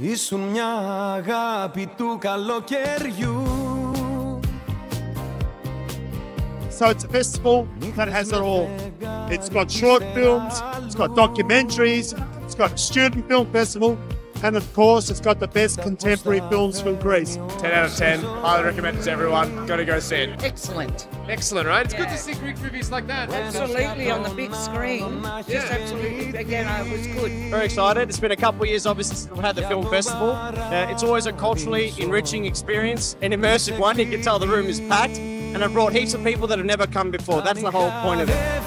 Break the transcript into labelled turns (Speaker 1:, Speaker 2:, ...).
Speaker 1: Ήσουν μια αγάπη του καλοκαιριού
Speaker 2: So it's a festival that has it all. It's got short films, it's got documentaries, it's got a student film festival, and of course, it's got the best contemporary films from Greece.
Speaker 3: 10 out of 10. Highly recommend it to everyone. Got to go see it.
Speaker 4: Excellent.
Speaker 3: Excellent, right? It's good to see Greek movies like that.
Speaker 4: Absolutely on the big screen. Just absolutely. Again, I was good.
Speaker 5: Very excited. It's been a couple of years, obviously, since we've had the film festival. Uh, it's always a culturally enriching experience, an immersive one. You can tell the room is packed, and I've brought heaps of people that have never come before. That's the whole point of it.